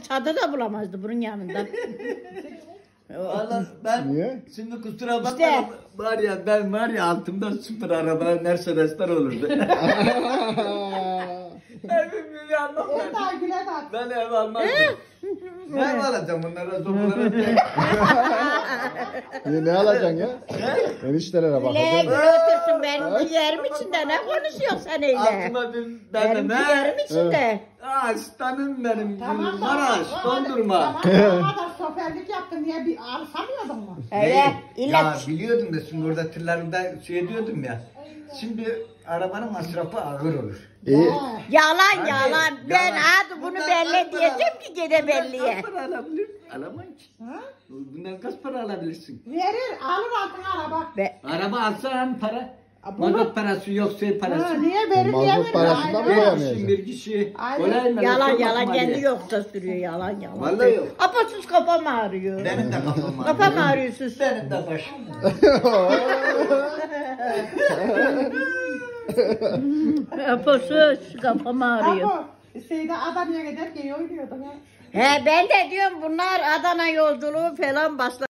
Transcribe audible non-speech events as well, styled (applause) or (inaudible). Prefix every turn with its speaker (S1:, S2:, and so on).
S1: Çadır da bulamazdı bunun yanında.
S2: Valla ben
S3: Niye?
S2: şimdi kusura bakma
S1: İşte.
S2: var ya ben var ya altımda süper arabalar Mercedesler olurdu. (laughs) Evim bir anlam
S4: En daha güle bak.
S2: Ben ev almazdım. ne ev alacağım bunlara sobalara? (laughs)
S3: Niye, ne alacaksın ya? Eniştelere bakacaksın.
S1: götürsün benim ciğerim içinde ne konuşuyorsun sen öyle?
S2: Aklıma bir ben
S1: Benim
S2: ne?
S1: ciğerim içinde.
S2: Aslanım benim.
S4: Tamam da-
S2: Maraş, dondurma.
S4: Tamam kadar soferlik yaptın diye bir alsamıyordun mu?
S1: Evet.
S2: Ya
S1: İlla
S2: biliyordum da şimdi orada tırlarında şey diyordum ya. Şimdi arabanın masrafı ağır olur.
S3: İyi.
S1: yalan
S2: Hadi,
S1: yalan. Ben
S2: yalan.
S1: hadi bunu belli diyeceğim ki gene belliye.
S2: Kaç para alabilir? Alamam ki.
S4: Ha?
S2: Bundan kaç para alabilirsin?
S4: Verir alır altın araba.
S1: Be
S2: Araba alsan para.
S4: Ha, bunu-
S2: Mazot parası yok şey parası.
S4: Ha, niye verir niye
S3: Mazot
S4: verir?
S3: parasından
S4: Aynen.
S3: mı
S2: Bir kişi bir kişi.
S4: Aynen.
S2: Kolay mı?
S1: yalan yalan kendi yoksa sürüyor yalan yalan.
S2: Vallahi yok.
S1: Apasız kafam ağrıyor.
S2: Benim de kafam ağrıyor.
S1: Kafam ağrıyor sus.
S2: Benim de başım. (laughs)
S1: Apasız kafam ağrıyor.
S4: Ama şeyde Adana'ya giderken oynuyordun ha.
S1: He ben de diyorum bunlar Adana yolculuğu falan başladı.